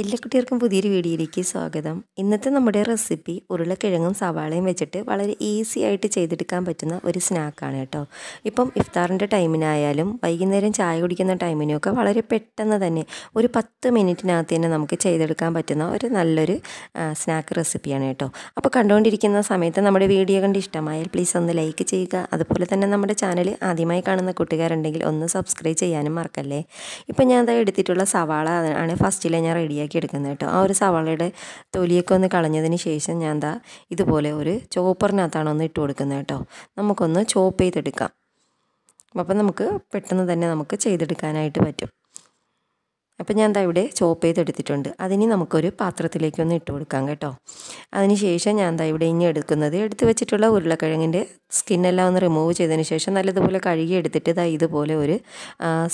എല്ലാ കുട്ടികൾക്കും പുതിയൊരു വീഡിയോയിലേക്ക് സ്വാഗതം. ഇന്നത്തെ നമ്മുടെ റെസിപ്പി ഉരുളക്കിഴങ്ങും സവാളയും വെച്ചിട്ട് വളരെ ഈസി ആയിട്ട് ചെയ്തെടുക്കാൻ പറ്റുന്ന ഒരു സ്നാക്കാണ് കേട്ടോ. ഇപ്പം ഇഫ്താറിന്റെ ടൈമിനായാലും വൈകുന്നേരം ചായ കുടിക്കുന്ന ടൈമിനൊക്കെ വളരെ പെട്ടെന്ന് തന്നെ ഒരു പത്ത് മിനിറ്റിനകത്ത് തന്നെ നമുക്ക് ചെയ്തെടുക്കാൻ പറ്റുന്ന ഒരു നല്ലൊരു സ്നാക്ക് റെസിപ്പിയാണ് കേട്ടോ. അപ്പോൾ കണ്ടുകൊണ്ടിരിക്കുന്ന സമയത്ത് നമ്മുടെ വീഡിയോ കണ്ട് ഇഷ്ടമായാൽ പ്ലീസ് ഒന്ന് ലൈക്ക് ചെയ്യുക. അതുപോലെ തന്നെ നമ്മുടെ ചാനൽ ആദ്യമായി കാണുന്ന കൂട്ടുകാരുണ്ടെങ്കിൽ ഒന്ന് സബ്സ്ക്രൈബ് ചെയ്യാനും മറക്കല്ലേ. ഇപ്പം ഞാൻ എന്താ എടുത്തിട്ടുള്ള സവാള ആണ് ഫസ്റ്റിലെ ഞാൻ റെഡിയാക്കി എടുക്കുന്നത് കേട്ടോ. ആ ഒരു സവാളയുടെ തൊലിയൊക്കെ ഒന്ന് കളഞ്ഞതിന് ശേഷം ഞാൻ എന്താ ഇതുപോലെ ഒരു ചോപ്പറിനകത്താണ് ഒന്ന് ഇട്ട് കൊടുക്കുന്നത് കേട്ടോ. നമുക്കൊന്ന് ചോപ്പ് ചെയ്തെടുക്കാം. അപ്പം നമുക്ക് പെട്ടെന്ന് തന്നെ നമുക്ക് ചെയ്തെടുക്കാനായിട്ട് പറ്റും. അപ്പം ഞാൻ എന്താ ഇവിടെ ചോപ്പ് ചെയ്തെടുത്തിട്ടുണ്ട് അതിന് നമുക്കൊരു പാത്രത്തിലേക്കൊന്ന് ഇട്ട് കൊടുക്കാം കേട്ടോ. അതിന് ശേഷം ഞാൻ എന്താ ഇവിടെ ഇനി എടുക്കുന്നത് എടുത്തു വെച്ചിട്ടുള്ള ഉരുളക്കിഴങ്ങിന്റെ സ്കിന്നെല്ലാം ഒന്ന് റിമൂവ് ചെയ്തതിന് ശേഷം നല്ലതുപോലെ കഴുകി എടുത്തിട്ട് ഇതാ ഇതുപോലെ ഒരു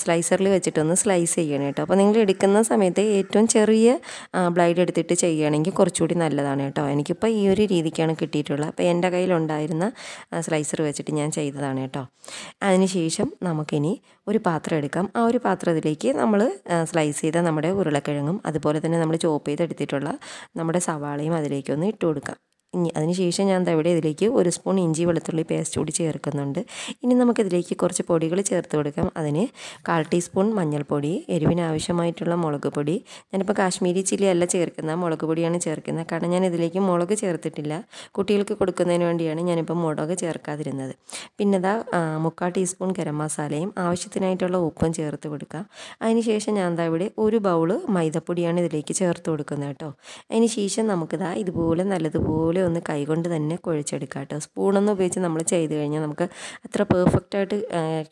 സ്ലൈസറിൽ വെച്ചിട്ടൊന്ന് സ്ലൈസ് ചെയ്യണം കേട്ടോ. അപ്പോൾ നിങ്ങൾ എടുക്കുന്ന സമയത്ത് ഏറ്റവും ചെറിയ ബ്ലൈഡ് എടുത്തിട്ട് ചെയ്യുകയാണെങ്കിൽ കുറച്ചുകൂടി നല്ലതാണ് കേട്ടോ. എനിക്കിപ്പോൾ ഈ ഒരു രീതിക്കാണ് കിട്ടിയിട്ടുള്ളത്. അപ്പോൾ എന്റെ കയ്യിലുണ്ടായിരുന്ന സ്ലൈസർ വെച്ചിട്ട് ഞാൻ ചെയ്തതാണ് കേട്ടോ. അതിന് ശേഷം നമുക്കിനി ഒരു പാത്രം എടുക്കാം. ആ ഒരു പാത്രത്തിലേക്ക് നമ്മൾ സ്ലൈസ് ചെയ്ത നമ്മുടെ ഉരുളക്കിഴങ്ങും അതുപോലെ തന്നെ നമ്മൾ ചോപ്പ് ചെയ്തെടുത്തിട്ടുള്ള നമ്മുടെ സവാളയും അതിലേക്കൊന്ന് ഇട്ട് കൊടുക്കാം. ഇനി അതിനുശേഷം ഞാൻ ഇവിടെ ഇതിലേക്ക് ഒരു സ്പൂൺ ഇഞ്ചി വെളുത്തുള്ളി പേസ്റ്റ് കൂടി ചേർക്കുന്നുണ്ട്. ഇനി നമുക്കിതിലേക്ക് കുറച്ച് പൊടികൾ ചേർത്ത് കൊടുക്കാം. അതിന് കാൽ ടീസ്പൂൺ മഞ്ഞൾപ്പൊടി എരിവിനാവശ്യമായിട്ടുള്ള മുളക് പൊടി. ഞാനിപ്പോൾ കാശ്മീരി ചില്ലി അല്ല ചേർക്കുന്ന മുളക് പൊടിയാണ് ചേർക്കുന്നത്. കാരണം ഞാൻ ഇതിലേക്ക് മുളക് ചേർത്തിട്ടില്ല. കുട്ടികൾക്ക് കൊടുക്കുന്നതിന് വേണ്ടിയാണ് ഞാനിപ്പോൾ മുളക് ചേർക്കാതിരുന്നത്. പിന്നെ ഇതാ മുക്കാൽ ടീസ്പൂൺ ഗരം മസാലയും ആവശ്യത്തിനായിട്ടുള്ള ഉപ്പും ചേർത്ത് കൊടുക്കുക അതിനുശേഷം ഞാൻ എന്താ ഇവിടെ ഒരു ബൗൾ മൈദപ്പൊടിയാണ് ഇതിലേക്ക് ചേർത്ത് കൊടുക്കുന്നത് കേട്ടോ. അതിന് ശേഷം നമുക്കിതാ ഇതുപോലെ നല്ലതുപോലെ ഒന്ന് കൈകൊണ്ട് തന്നെ കുഴച്ചെടുക്കുക കേട്ടോ സ്പൂണൊന്നും ഉപയോഗിച്ച് നമ്മൾ ചെയ്ത് കഴിഞ്ഞാൽ നമുക്ക് അത്ര പെർഫെക്റ്റായിട്ട്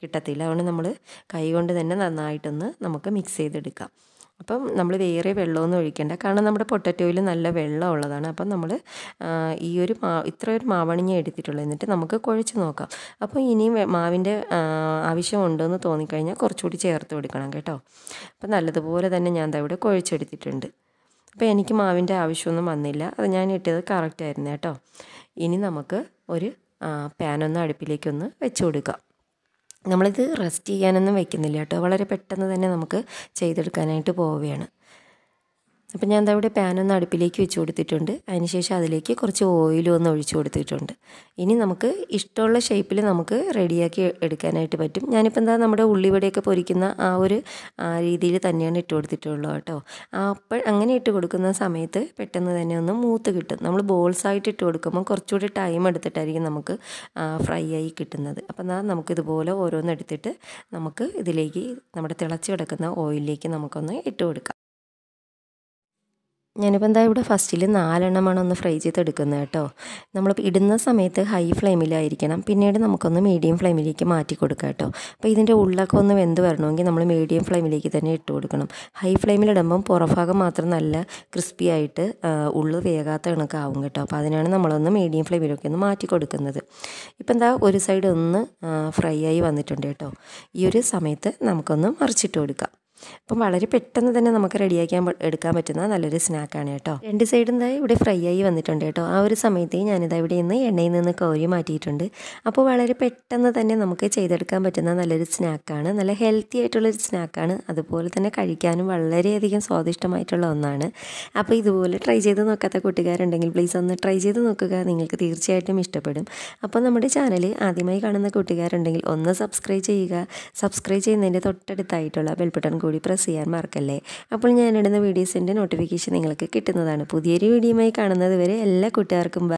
കിട്ടത്തില്ല. അതുകൊണ്ട് നമ്മൾ കൈകൊണ്ട് തന്നെ നന്നായിട്ടൊന്ന് നമുക്ക് മിക്സ് ചെയ്തെടുക്കാം. അപ്പം നമ്മൾ വേറെ വെള്ളമൊന്നും ഒഴിക്കേണ്ട. കാരണം നമ്മുടെ പൊട്ടറ്റോയിൽ നല്ല വെള്ളം ഉള്ളതാണ്. അപ്പം നമ്മൾ ഈ ഒരു മാ ഇത്ര ഒരു മാവണിഞ്ഞ എടുത്തിട്ടുള്ളൂ. എന്നിട്ട് നമുക്ക് കുഴച്ച് നോക്കാം. അപ്പോൾ ഇനിയും മാവിന്റെ ആവശ്യമുണ്ടോ എന്ന് തോന്നിക്കഴിഞ്ഞാൽ കുറച്ചുകൂടി ചേർത്ത് കൊടുക്കണം കേട്ടോ. അപ്പം നല്ലതുപോലെ തന്നെ ഞാൻ ഇതവിടെ കുഴച്ചെടുത്തിട്ടുണ്ട്. അപ്പോൾ എനിക്ക് മാവിന്റെ ആവശ്യമൊന്നും വന്നില്ല. അത് ഞാൻ ഇട്ടത് കറക്റ്റായിരുന്നു കേട്ടോ. ഇനി നമുക്ക് ഒരു പാനൊന്ന് അടുപ്പിലേക്കൊന്ന് വെച്ച് കൊടുക്കാം. നമ്മളിത് റെസ്റ്റ് ചെയ്യാനൊന്നും വെക്കുന്നില്ല കേട്ടോ. വളരെ പെട്ടെന്ന് തന്നെ നമുക്ക് ചെയ്തെടുക്കാനായിട്ട് പോവുകയാണ്. അപ്പം ഞാൻ ഇവിടെ പാനൊന്ന് അടുപ്പിലേക്ക് വെച്ച് കൊടുത്തിട്ടുണ്ട്. അതിനുശേഷം അതിലേക്ക് കുറച്ച് ഓയിലും ഒന്ന് ഒഴിച്ചു കൊടുത്തിട്ടുണ്ട്. ഇനി നമുക്ക് ഇഷ്ടമുള്ള ഷേപ്പിൽ നമുക്ക് റെഡിയാക്കി എടുക്കാനായിട്ട് പറ്റും. ഞാനിപ്പോൾ എന്താ നമ്മുടെ ഉള്ളിവടയൊക്കെ പൊരിക്കുന്ന ആ ഒരു രീതിയിൽ തന്നെയാണ് ഇട്ട് കൊടുത്തിട്ടുള്ളൂ കേട്ടോ. അപ്പോൾ അങ്ങനെ ഇട്ട് കൊടുക്കുന്ന സമയത്ത് പെട്ടെന്ന് തന്നെ ഒന്ന് മൂത്ത് കിട്ടും. നമ്മൾ ബോൾസായിട്ട് ഇട്ട് കൊടുക്കുമ്പോൾ കുറച്ചുകൂടി ടൈം എടുത്തിട്ടായിരിക്കും നമുക്ക് ഫ്രൈ ആയി കിട്ടുന്നത്. അപ്പം എന്നാൽ നമുക്കിതുപോലെ ഓരോന്നെടുത്തിട്ട് നമുക്ക് ഇതിലേക്ക് നമ്മുടെ തിളച്ച് കിടക്കുന്ന ഓയിലിലേക്ക് നമുക്കൊന്ന് ഇട്ട് കൊടുക്കാം. ഞാനിപ്പോൾ എന്താ ഇവിടെ ഫസ്റ്റിൽ നാലെണ്ണമാണ് ഒന്ന് ഫ്രൈ ചെയ്തെടുക്കുന്നത് കേട്ടോ. നമ്മൾ ഇടുന്ന സമയത്ത് ഹൈ ഫ്ലെയിമിലായിരിക്കണം പിന്നീട് നമുക്കൊന്ന് മീഡിയം ഫ്ലെയിമിലേക്ക് മാറ്റി കൊടുക്കാം കേട്ടോ. അപ്പോൾ ഇതിന്റെ ഉള്ളൊക്കെ ഒന്ന് വെന്ത് വരണമെങ്കിൽ നമ്മൾ മീഡിയം ഫ്ലെയിമിലേക്ക് തന്നെ ഇട്ട് കൊടുക്കണം. ഹൈ ഫ്ലെയിമിലിടുമ്പം പുറഭാഗം മാത്രം നല്ല ക്രിസ്പി ആയിട്ട് ഉള്ളു വേകാത്ത കണക്കാവും കേട്ടോ. അപ്പോൾ അതിനാണ് നമ്മളൊന്ന് മീഡിയം ഫ്ലെയിമിലൊക്കെ ഒന്ന് മാറ്റി കൊടുക്കുന്നത്. ഇപ്പോൾ എന്താ ഒരു സൈഡ് ഒന്ന് ഫ്രൈ ആയി വന്നിട്ടുണ്ട് കേട്ടോ. ഈ ഒരു സമയത്ത് നമുക്കൊന്ന് മറിച്ചിട്ട് കൊടുക്കാം. അപ്പം വളരെ പെട്ടെന്ന് തന്നെ നമുക്ക് റെഡിയാക്കാൻ എടുക്കാൻ പറ്റുന്ന നല്ലൊരു സ്നാക്കാണ് കേട്ടോ. രണ്ട് സൈഡും ഇതായി ഇവിടെ ഫ്രൈ ആയി വന്നിട്ടുണ്ട് കേട്ടോ. ആ ഒരു സമയത്ത് ഞാനിതാ ഇവിടെ നിന്ന് എണ്ണയിൽ നിന്ന് കോരി മാറ്റിയിട്ടുണ്ട്. അപ്പോൾ വളരെ പെട്ടെന്ന് തന്നെ നമുക്ക് ചെയ്തെടുക്കാൻ പറ്റുന്ന നല്ലൊരു സ്നാക്കാണ്. നല്ല ഹെൽത്തി ആയിട്ടുള്ളൊരു സ്നാക്കാണ്. അതുപോലെ തന്നെ കഴിക്കാനും വളരെയധികം സ്വാദിഷ്ടമായിട്ടുള്ള ഒന്നാണ്. അപ്പോൾ ഇതുപോലെ ട്രൈ ചെയ്ത് നോക്കാത്ത കൂട്ടുകാരുണ്ടെങ്കിൽ പ്ലീസ് ഒന്ന് ട്രൈ ചെയ്ത് നോക്കുക. നിങ്ങൾക്ക് തീർച്ചയായിട്ടും ഇഷ്ടപ്പെടും. അപ്പോൾ നമ്മുടെ ചാനൽ ആദ്യമായി കാണുന്ന കൂട്ടുകാരുണ്ടെങ്കിൽ ഒന്ന് സബ്സ്ക്രൈബ് ചെയ്യുക. സബ്സ്ക്രൈബ് ചെയ്യുന്നതിന്റെ തൊട്ടടുത്തായിട്ടുള്ള ബെൽബട്ടൺ കൂടി പ്രസ് ചെയ്യാൻ മറക്കല്ലേ? അപ്പോൾ ഞാനിടുന്ന വീഡിയോസിന്റെ നോട്ടിഫിക്കേഷൻ നിങ്ങൾക്ക് കിട്ടുന്നതാണ്. പുതിയൊരു വീഡിയോയുമായി കാണുന്നത് വരെ എല്ലാ കൂട്ടുകാർക്കും